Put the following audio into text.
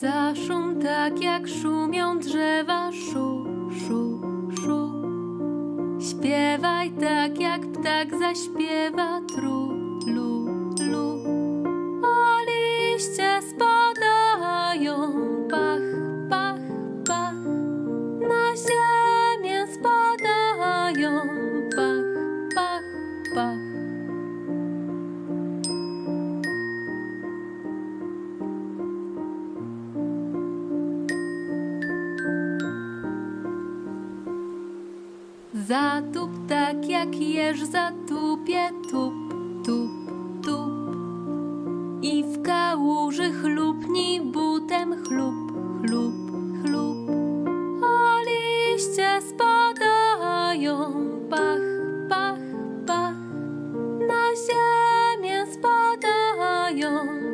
Za szum tak jak szumią drzewa, szu, szu, szu. Śpiewaj tak jak ptak zaśpiewa, tru, Zatup tak jak jeż zatupie, tup, tup, tup. I w kałuży chlupni butem chlup, chlup, chlup. A liście spadają, pach, pach, pach. Na ziemię spadają,